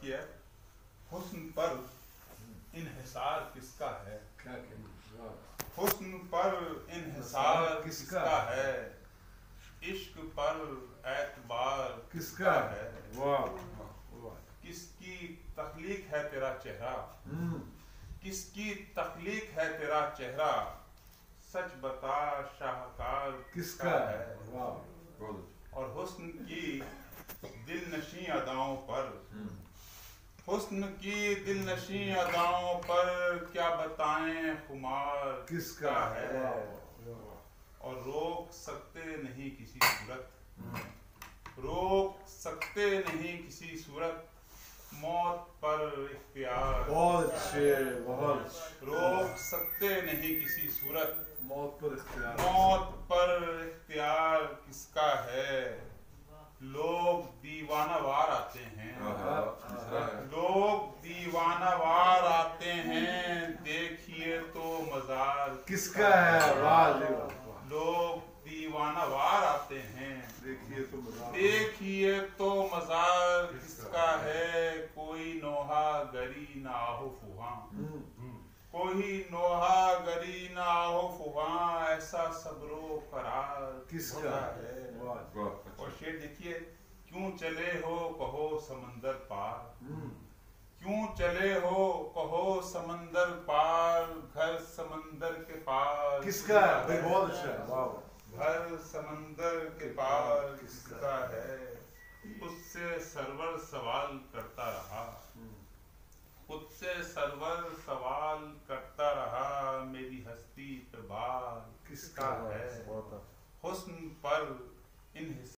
کیا ہے؟ حسن پر انحصار کس کا ہے؟ حسن پر انحصار کس کا ہے؟ عشق پر اعتبار کس کا ہے؟ کس کی تخلیق ہے تیرا چہرہ؟ کس کی تخلیق ہے تیرا چہرہ؟ سچ بتا شاہکار کس کا ہے؟ واہ. اور حسن کی دل نشیں اداؤں پر حسن کی دل نشیں اداؤں پر کیا بتائیں خمار؟ کس کا ہے؟ اور روک سکتے نہیں کسی صورت۔ روک سکتے نہیں کسی صورت۔ موت پر اختیار۔ بہت اچھے بہت روک سکتے نہیں کسی صورت۔ موت پر اختیار۔ موت پر اختیار کس کا ہے؟ لوگ دیوانہ وار آتے ہیں لوگ دیوانہ وار آتے ہیں دیکھیے تو مزار۔ کس کا ہے لوگ دیوانہ وار آتے ہیں۔ دیکھیے تو بتا دیکھیے تو مزار۔ کس کا ہے؟ کوئی نوحہ گری نہ آہو فہاں کوئی نوحہ گری نہ آہو فہاں ایسا صبر و قرار کس کا ہے اور شیر دیکھیے کیوں چلے ہو کہو سمندر پار۔ چلے ہو کہو سمندر پار گھر سمندر کے پار۔ کس کا ہے؟ بہت اچھا ہے گھر سمندر کے پار کس کا؟ ہے؟ اس سے سرور سوال کرتا رہا۔ خود سے سرور سوال کرتا رہا میری ہستی پہ بار کس کا ہے؟ حسن پر انحصار